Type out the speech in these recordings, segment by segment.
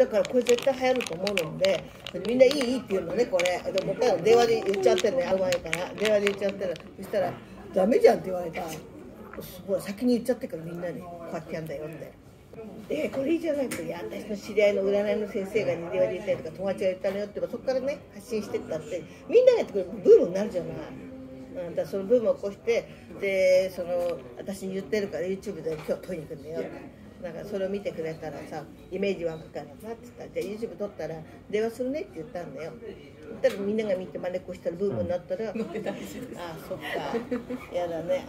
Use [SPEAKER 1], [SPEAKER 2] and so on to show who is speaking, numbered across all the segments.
[SPEAKER 1] だからこれ絶対流行ると思うのでみんないいいいって言うのねこれ。でもう一回電話で言っちゃってるね会う前から。電話で言っちゃってるそしたら「ダメじゃん」って言われた。ほら先に言っちゃってからみんなに。こうやってやんだよって。えこれいいじゃないといや私の知り合いの占いの先生が電話で言ったりとか友達が言ったのよってそこからね発信してったって。みんながやってくれるブームになるじゃない。うん、だそのブームを起こしてでその私に言ってるから YouTube で今日撮りに行くんだよって。だからそれを見てくれたらさイメージ湧くからさって言った。らじゃあ YouTube 撮ったら電話するねって言ったんだよ。言ったらみんなが見て真似っこしたらブームになったら、ああそっか。やだね。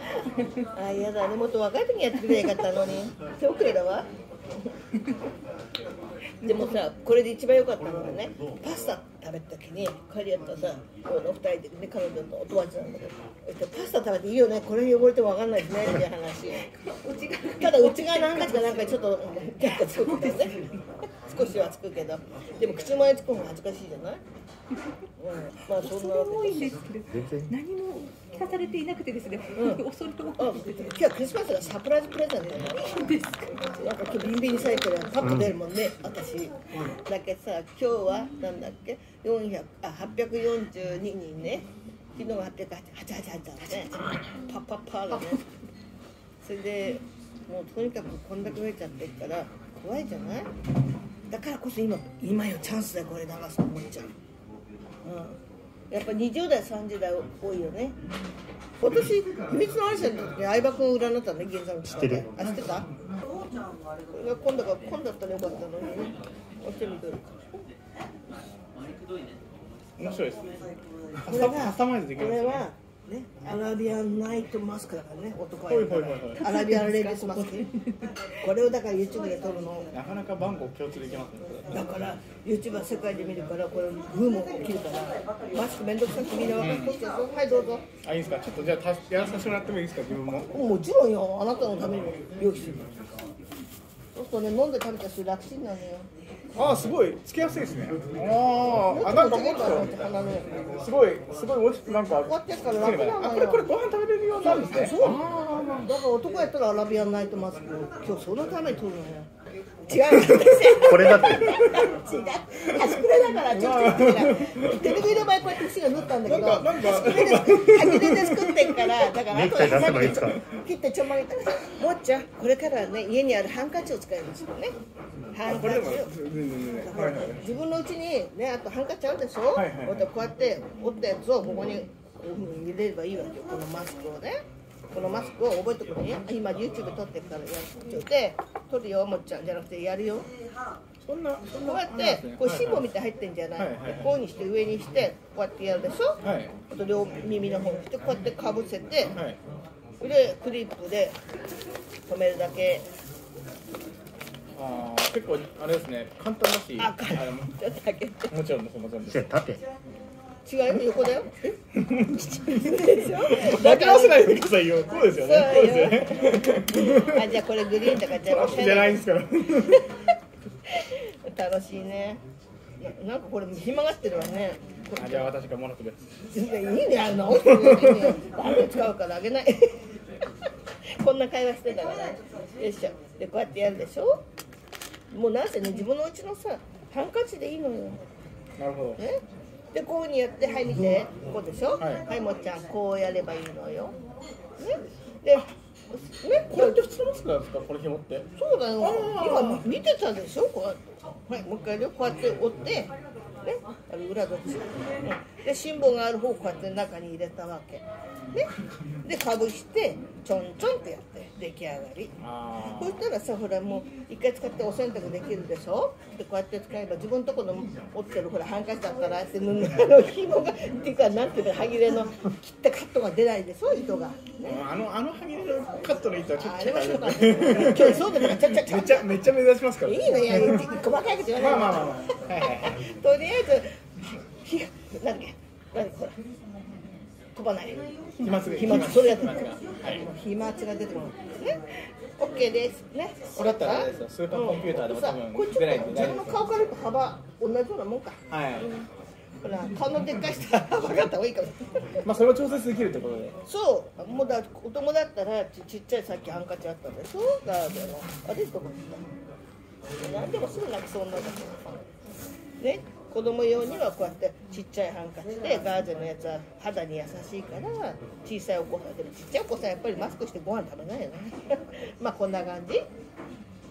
[SPEAKER 1] ああやだね。もっと若い時にやってくれなかったのに。手遅れだわ。でもさこれで一番良かったのはねパスタ食べた時に帰りやったさこの二人でね彼女とお友達なんだけどえっとパスタ食べていいよね？これ汚れても分かんないですねっていう話。ただ内側。のハンカチかなんかちょっと結構つくけどね。少しはつくけど。でも口前つくの恥ずかしいじゃない？うん、まあそんなわ
[SPEAKER 2] それもいいん
[SPEAKER 1] け
[SPEAKER 2] ですけど何も聞かされていなくてですね、
[SPEAKER 1] うん。
[SPEAKER 2] 恐れ多
[SPEAKER 1] あ
[SPEAKER 2] いです
[SPEAKER 1] 今日はクリスマスがサプライズプレゼントだよ
[SPEAKER 2] です。か
[SPEAKER 1] なんか今日ビンビンに咲いてるパッと出るもんね、私。だけどさ今日はなんだっけ？400あ842人ね。昨日が888だねパッパッパーだねそれでもうとにかくこんだけ増えちゃってるから怖いじゃないだからこそ今今よチャンスだよこれ流すと思っちゃううん。やっぱ20代30代多いよね。今年秘密の話の時に相葉君を占ったね銀座の知ってる？あ知ってた？今度が今度だったらよかったのにね。てみてる
[SPEAKER 3] 面白いですね。
[SPEAKER 1] これはねアラビアンナイトマスクだからね男は
[SPEAKER 3] はいはいはいはい。
[SPEAKER 1] アラビアンレディースマスク。これをだから YouTube で撮るの。
[SPEAKER 3] なかなか番号共通できますね。
[SPEAKER 1] だから YouTube は世界で見るからこれブーム起きるからマスクめんどくさくてみんな分かってきてよはいどうぞ。
[SPEAKER 3] あいいですか？ちょっとじゃあたやらさせてもらってもいいですか？自分も。
[SPEAKER 1] もちろんよ。あなたのために用意してるそうするとね飲んで食べた人楽ちんなのよ
[SPEAKER 3] あーすごい。つけやすいですね。あー。あなんかもっと。すごいすごい美味しくなんか
[SPEAKER 1] こ
[SPEAKER 3] れこれご飯食べれるようになるんですね。
[SPEAKER 1] そうだから男やったらアラビアンナイトマスク今日そのために撮るのよ違う私
[SPEAKER 4] これだって。
[SPEAKER 1] 違う。端くれだからちょっと言ってからテレビの前こうやって節が縫ったんだけど。端くれで端くれで作ってんからだから
[SPEAKER 4] ネクタイ出せばいいですか。
[SPEAKER 1] 切ってちょんまげてもっちゃんこれからはね家にあるハンカチを使いますよね。ハンカチを。自分のうちにねあとハンカチあるでしょ、
[SPEAKER 3] はいはいはい。
[SPEAKER 1] こうやって折ったやつをここに入れればいいわけよこのマスクをね。このマスクを覚えておくね。今 YouTube 撮ってるからやって撮るよもっちゃんじゃなくてやるよ。
[SPEAKER 3] そんなそん。な
[SPEAKER 1] こうやってこうシンボみたいに入ってんじゃない、
[SPEAKER 3] はいはいはい。
[SPEAKER 1] こうにして上にしてこうやってやるでしょ、
[SPEAKER 3] はい。
[SPEAKER 1] あと両耳の方にしてこうやってかぶせて、
[SPEAKER 3] はい。
[SPEAKER 1] でクリップで留めるだけ。
[SPEAKER 3] あー結構あれですね。簡単だし。
[SPEAKER 1] あか
[SPEAKER 3] あ
[SPEAKER 1] ちょっと開けて。
[SPEAKER 3] もちろんですもちろんです。
[SPEAKER 4] じゃあ縦
[SPEAKER 1] 違う？よ横だよ？えでしょ
[SPEAKER 3] 間違わせないでくださいよ。そうですよね。そうですよね。
[SPEAKER 1] あじゃあこれグリーンとかじゃあ
[SPEAKER 3] じゃないんですから
[SPEAKER 1] 楽しいね。ななんかこれ暇がってるわね。
[SPEAKER 3] あじゃあ私がもらってです
[SPEAKER 1] いやいいね。あのバン使うからあげない。こんな会話してたから。よいしょ。でこうやってやるでしょ？もうなんせね自分のうちのさハンカチでいいのよ。
[SPEAKER 3] なるほど。
[SPEAKER 1] ね？でこうにやってはい見てこうでしょ？
[SPEAKER 3] はい。
[SPEAKER 1] はいもっちゃんこうやればいいのよ。ね。でね
[SPEAKER 3] これって普通のマスクなんですか？これ紐って。
[SPEAKER 1] そうだよ今見てたでしょ？こうやって。はいもう一回やるよこうやって折って。ね。あれ裏どっち、うん、で辛抱がある方をこうやって中に入れたわけね。でかぶしてちょんちょんってやって出来上がり。
[SPEAKER 3] あ
[SPEAKER 1] そしたらさほらもう一回使ってお洗濯できるでしょ？でこうやって使えば自分のとこの折ってるほらハンカチだったらああやって布の紐がっていうかなんていうか歯切れの切ったカットが出ないでしょ？糸が。
[SPEAKER 3] あのあの歯切れのカットの糸はちょっと
[SPEAKER 1] あれはしょうがない。今日そうだからちゃちゃちゃ
[SPEAKER 3] めっちゃめっちゃ目指しますから。
[SPEAKER 1] いいのや細かいこと言わない
[SPEAKER 3] まあまあまあ
[SPEAKER 1] とりあえずひなんだっけ？何これ飛ばない
[SPEAKER 3] 飛沫が
[SPEAKER 1] 飛沫それやってます。
[SPEAKER 3] 飛沫が
[SPEAKER 1] 出てくるね。オッケーです。ね。
[SPEAKER 3] これだったらスーパーコンピューターでも多分出ないんで
[SPEAKER 1] 自分の顔から幅同じようなもんか。
[SPEAKER 3] はい。
[SPEAKER 1] ほら顔のでっかい人は幅があった方がいいかも。
[SPEAKER 3] まあそれを調節できるってことで。
[SPEAKER 1] そう。もうだ子供だったらちちっちゃいさっきハンカチあったでしょ？ガーゼの。あれどこ行った何でもすぐ泣きそうになる。ね子供用にはこうやってちっちゃいハンカチでガーゼのやつは肌に優しいから小さいお子さんでもちっちゃいお子さんやっぱりマスクしてご飯食べないよね。まあこんな感じ。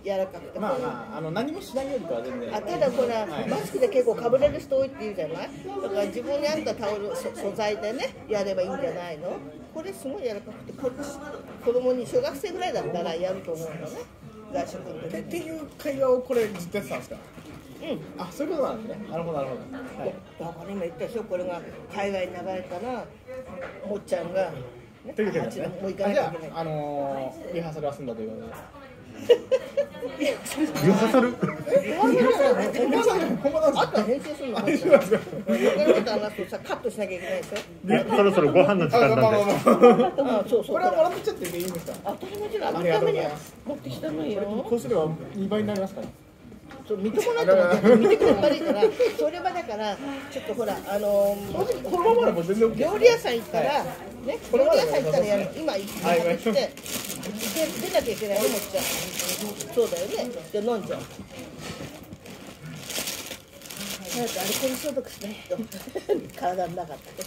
[SPEAKER 1] 柔らかくて。
[SPEAKER 3] まあまああの何もしないよりかは全然。
[SPEAKER 1] あただほら、
[SPEAKER 3] はい。
[SPEAKER 1] マスクで結構かぶれる人多いって言うじゃない？だから自分に合ったタオルそ素材でねやればいいんじゃないの？これすごい柔らかくてこ子供に小学生ぐらいだったらやると思うのね。外食の時に。
[SPEAKER 3] えっていう会話をこれずっとやってたんですか？
[SPEAKER 1] うん。
[SPEAKER 3] あそういうことなんですね。なるほどなるほど。はい。
[SPEAKER 1] だから今言ったでしょこれが海外に流れたらもっちゃんが、ね、
[SPEAKER 3] ということ
[SPEAKER 1] あっち
[SPEAKER 3] ですね
[SPEAKER 1] のもう行か
[SPEAKER 3] あじゃ
[SPEAKER 1] なきゃいけない。
[SPEAKER 3] ああのーリハーサルは済んだということで
[SPEAKER 4] リハーサル？
[SPEAKER 1] リハーサル？
[SPEAKER 3] 本番なんです
[SPEAKER 1] あとは編集するの。
[SPEAKER 3] あ
[SPEAKER 1] もっちゃん
[SPEAKER 3] そうなんです
[SPEAKER 1] さカットしなきゃいけないでしょ？
[SPEAKER 4] でそろそろご飯の時間なんで
[SPEAKER 3] まあまあ
[SPEAKER 1] あそうそう。
[SPEAKER 3] これはもらっちゃっていいんですか？
[SPEAKER 1] 当たり前じゃない
[SPEAKER 3] ありがとうござい
[SPEAKER 1] に
[SPEAKER 3] ます。
[SPEAKER 1] 持ってきたのよ。
[SPEAKER 3] こうすれば2倍になりますから
[SPEAKER 1] そう見てもらうと思って見てくれ悪いからそれはだからちょっとほらあの
[SPEAKER 3] 正直このままでも全然 OK
[SPEAKER 1] 料理屋さん行ったら、ね
[SPEAKER 3] これまで
[SPEAKER 1] 料理屋さん行ったらやる今行って
[SPEAKER 3] はい。
[SPEAKER 1] 持ってで出なきゃい。けない。よもっちゃんそうだよねじゃあ飲んじゃう早くアルコール消毒しない。と体の中って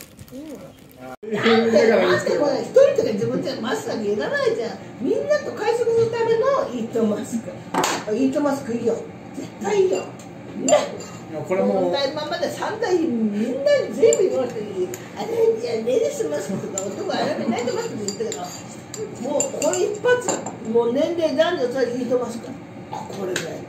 [SPEAKER 3] だから
[SPEAKER 1] マスクこれ一人とか自分じゃマスクなんかい。らない。じゃんみんなと会食するためのイートマスクイートマスクい。い。よ絶対いいよね。
[SPEAKER 3] いやこれも
[SPEAKER 1] 問題ままで3台みんなに全部言われてあれじゃレディスマスクとか男あれナイトマスクって言ったけどもうこれ一発。もう年齢男女それイートマスクあこれぐらいないよ